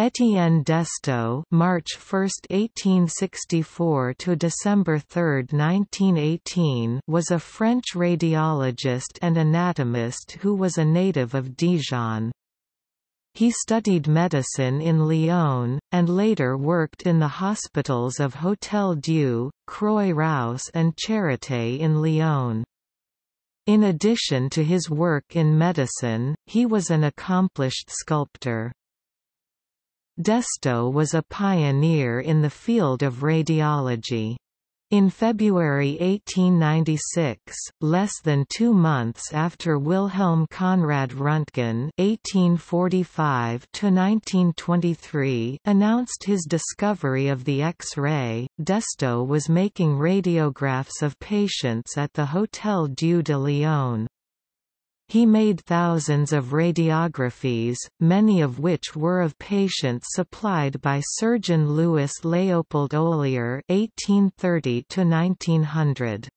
Étienne Destot March 1, 1864 to December 3, 1918 was a French radiologist and anatomist who was a native of Dijon. He studied medicine in Lyon, and later worked in the hospitals of Hôtel Dieu, Croix-Rousse and Charité in Lyon. In addition to his work in medicine, he was an accomplished sculptor. Destot was a pioneer in the field of radiology. In February 1896, less than two months after Wilhelm Conrad Röntgen (1845–1923) announced his discovery of the X-ray, Destot was making radiographs of patients at the Hôtel Dieu de Lyon. He made thousands of radiographies, many of which were of patients supplied by surgeon Louis Léopold Ollier (1830–1900).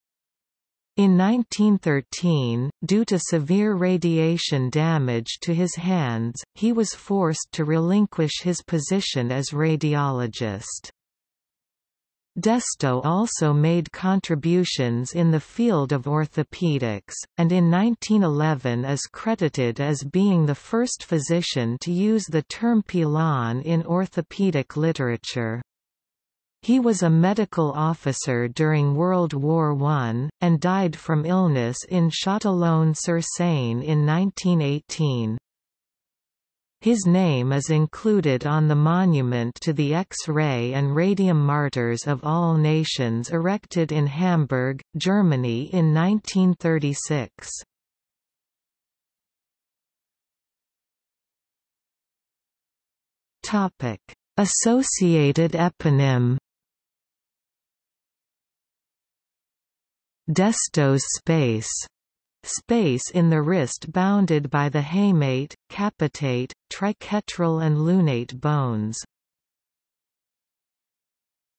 In 1913, due to severe radiation damage to his hands, he was forced to relinquish his position as radiologist. Destot also made contributions in the field of orthopedics, and in 1911 is credited as being the first physician to use the term pilon in orthopedic literature. He was a medical officer during World War I, and died from illness in Châtillon-sur-Seine in 1918. His name is included on the monument to the X-ray and radium martyrs of all nations erected in Hamburg, Germany in 1936. Topic: Associated eponym Destot's space Space in the wrist bounded by the hamate, capitate, triquetral and lunate bones.